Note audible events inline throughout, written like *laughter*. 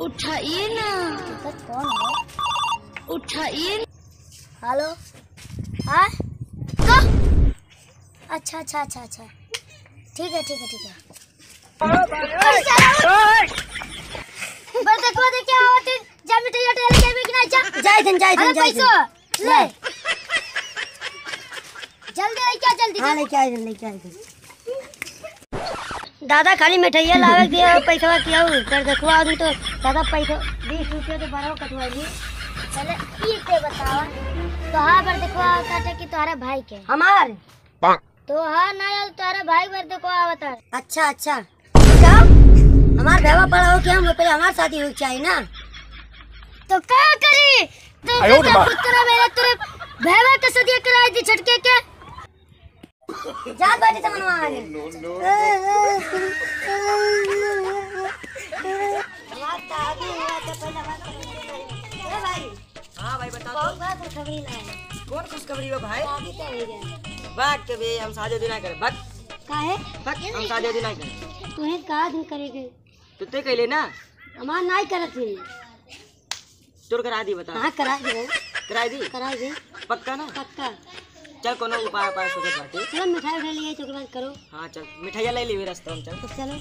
उठाइए ना। कौन है उठाइए। हेलो। हाँ अच्छा अच्छा अच्छा अच्छा। ठीक है ठीक है ठीक है। बस देखो दे क्या आवत जा मिठाई टेल के भी जा। जाय दिन जाय दिन जाय पैसा ले। जल्दी आई क्या जल्दी हाँ आए दिन लेके आए दादा खाली मिठाइया लावे के दिया पैसा किया कर देखवा दूँ तो दादा पैसा बीस रुपये तो बड़ा कटवाई चले पे बतावा तो हाँ पर देखो है कि तुम्हारे भाई के हमार? तो हाँ ना यार तुम्हारे भाई पर देखो आवत है। अच्छा अच्छा। क्या हमार भेवा पड़ा हो क्या हम पहले हमार शादी हो चाहिए ना? तो क्या करी? तो पुत्र मेरे तेरे भैया के सदिया कराई दी छटके के। जा बैठी समन आगे। तो भाई हाँ भाई बता बहुत बड़ा खुशखबरी लाए। कौन खुशखबरी हो भाई? हो बात के बे हम शादी ना करे। बक काहे? बक हम शादी ना करे। तुम्हें का दिन करेगे। तो ते कहले ना। हमार नहीं करत। थी तोर करा दी बता। हाँ करा दे। करा दी? करा दे। पक्का ना? पक्का। चल कोनो उपाय उपाय सोचत बाटे। चलो मिठाई उठाई लिए तो बाद करो। हाँ चल। मिठाइया ले ली रास्ता में चल। तो चलो।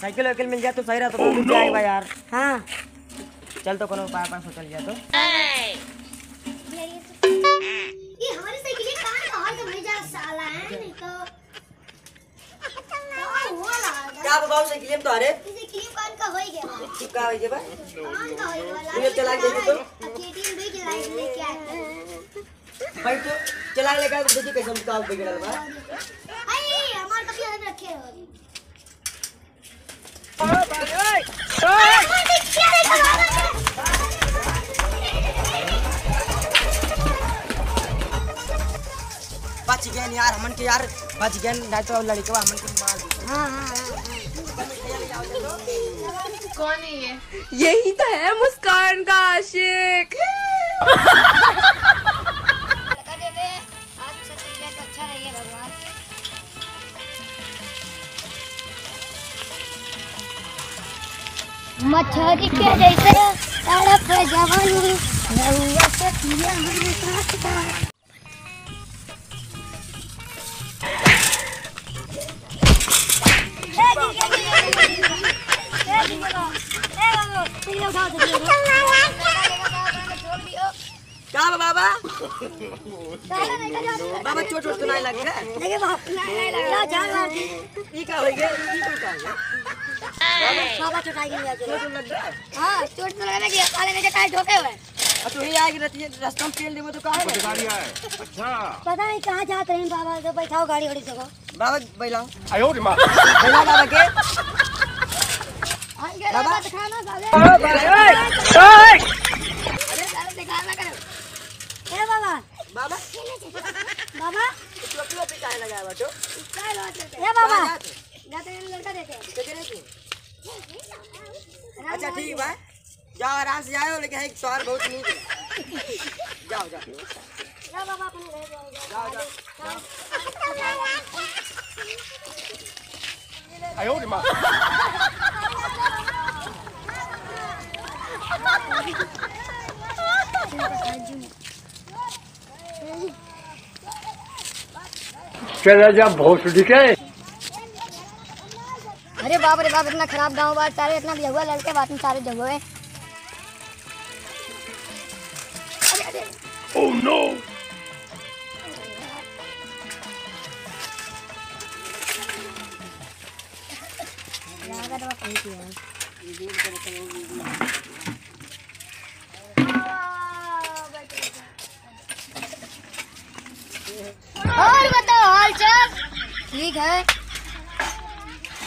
साइकिल वाइकिल मिल जाए तो सही रहता तो रुक जाएगा यार। हाँ। चल तो कोनो उपाय उपाय सोचल जाए तो। ये हमारी साइकिल कहाँ का हर के भेजा साला है नहीं तो। तो क्या बताओ साइकिल तो अरे इसे क्लिप कान का होई गया? ठीक का है जे बा कान का होई गया? तू ये चला के देखो तो। केटीएम भी लाइट लेके आए भाई तो चला के लेकर देखिए कैसे काम बिगड़ल बा आई हमार कभी रखे हो। बच गए यार हमन के यार बच गए नहीं तो लड़के हमन के मार दी हाँ हाँ हाँ कौन है ये? यही तो है मुस्कान का आशिक। मछली के जैसे तड़प जवानी रउआ से पिया हमरे बाबा बाबा चोट चोट तो नहीं लग गया देखिए बाप क्या जान रहा है? ई का हो गया? ई का का है बाबा चुटाई गई आज चोट लग गया हाँ। चोट तो लगने की काले में टाइट ठोके हुए तो ही आगे रहती है रास्ता में तेल देबो तो कहाँ है गाड़ी है अच्छा। पता नहीं कहाँ जाते हैं बाबा तो बैठाओ गाड़ी वाड़ी सको बाबा बैलाओ। बैलाओ बाबा के। बाबा। दिखाना साले। अरे साले दिखाना कर। ए बाबा। बाबा। बाबा। टोपी वोपी काहे लगाया बाटो ए बाबा। जाते. हैं लड़का देते कितने की अच्छा ठीक बा जाओ आराम से जाओ लेकिन है शहर बहुत नीक है। जाओ जाओ। जा बाबा अपने घर जाओ जाओ जाओ। *laughs* चला जा भोसड़ी के अरे बाप रे बाप इतना खराब गाँव बात सारे इतना भी हुआ लड़के बात में सारे जगह है। और बताओ हाल चाल ठीक है?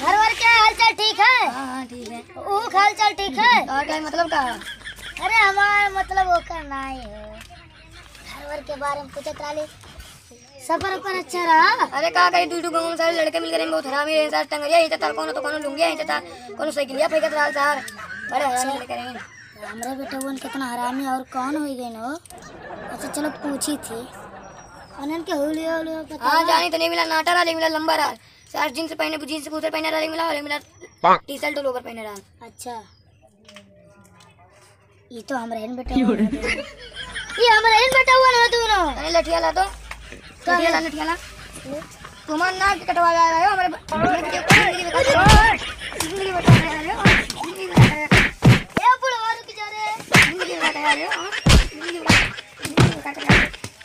घर वर क्या हाल चाल ठीक है? हाँ ठीक है। वो हाल ठीक है? *laughs* और क्या मतलब का अरे हमारा मतलब वो का नहीं है। घर वर के बारे में पूछे ताली। सफ़र अपन अच्छा रहा? अरे का करी दू दू गाँव में सारे लड़के मिल गए बहुत हरामी रहे सारे टंगरिया ही तार कोनो तो कोनो लुंगिया ही तार कोनो साइकिलिया फेंकत रहल सार बड़े हरामी लड़के रहे हमारे बेटा बोन कितना हरामी और कौन हो गए ना? अच्छा चलो पूछी थी। अनन के होलियो होलियो पता हाँ जानी तो नहीं मिला नाटा रहा मिला लंबा रहा सार जींस पहने जींस कूतर पहने रहा मिला और मिला टी शर्ट और लोवर पहने रहा अच्छा। ये तो हमारे इन बेटा ये हमारे इन बेटा हुआ ना तू ना अरे लठिया ला तो लठिया ला लठिया ला। तुम्हारा नाक कटवा जा रहे हो हमारे ज़िंदगी बता रहे हो। ज़िंदगी बता रहे हो ए बुढ़वा रुक जा रे ज़िंदगी बता रहे हो ज़िंदगी बता रहे हो।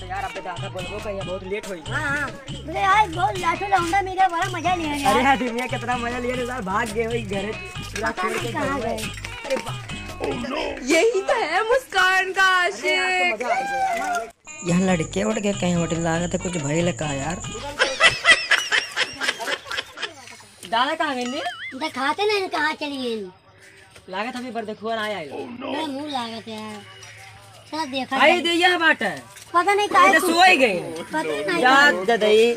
तो यार अब बहुत लेट होई हाँ हाँ मुझे आज बहुत लाठो लौंडा मिला बड़ा मज़ा लिया यार अरे आदमी ये कितना मज़ा लिया यार भाग गए वही घर कहाँ गए यही तो है मुस्कान का आशिक। यहाँ लड़के उठ गए कहीं होटल लागत है कुछ भय लगा यार। दादा कहाँ गए दिखाते नहीं कहाँ चली गई। लागत अभी पर देखो आया मुँह लागत है। यार चला देखा आई दे यह है। पता नहीं काहे तो सोई गए। पता नहीं याद ददई।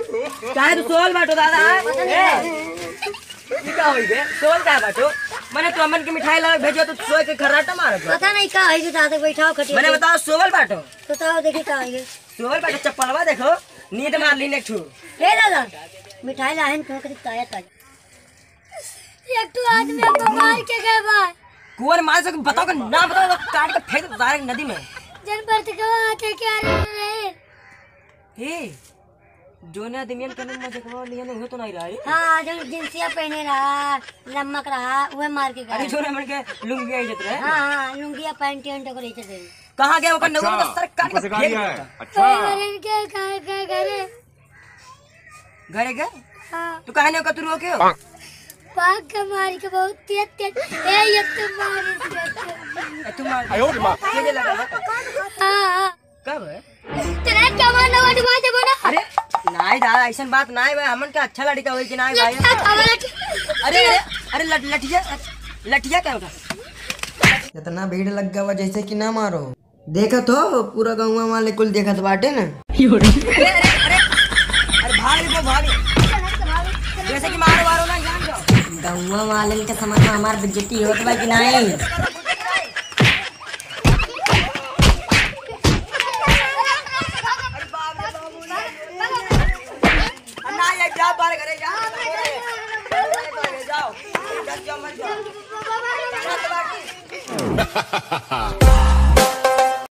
काहे तू सोल बाटो दादा? ए का होई बे सोल का बाटो? मैंने तो अमन की मिठाई ला भेजो तो सोए के खर्राटा मारत पता नहीं कहाँ है जो दादा बैठाओ खटिया मैंने बताओ सोवल बाटो? बताओ देखिए कहाँ है सोवल बाटो चप्पलवा देखो। नींद मार ली ने ठू ले दादा मिठाई लाहन कहो करीब ताया ताज़ा एक तो आदमी हमको मार के गए बा कुंवर मार सके बताओ का ना बताओ काट के फेंक दो डायरेक्ट नदी में। जन पर तो कवा आके क्या रहे हे? जो ने आदमी के नंबर देखवा लिया ने हो तो नहीं रहा रे हाँ जो जिंसिया पहने रहा नमक रहा वह मार के अरे गया जो ने मन के लुंगी आई जत रहे? हाँ हाँ लुंगिया पैंट वैंट को लेते थे कहाँ गया वो का नगो का सर काट के फेंक दिया मरन के कहा कहा करे घरे गए? हाँ। तू काहे ने का तू रोके हो? पाक का मार के बहुत तेज तेज ए ये तो मार इसके ये लगा हाँ हाँ कब तेरा क्या मारना वाट बात है बोला। अरे नहीं दादा ऐसा बात नहीं भाई। हमन के अच्छा लड़का होई कि नहीं भाई? अरे अरे अरे लट, लठिया लठिया क्या होता? इतना भीड़ लग गया जैसे कि ना मारो। देखा तो पूरा गाँव वाले कुल देखत बाटे ना। अरे अरे अरे अरे भाग वो भाग। जैसे कि मारो मारो ना जान जाओ। गाँव वाले के समझ में हमार बेइज्जती होत बा कि नहीं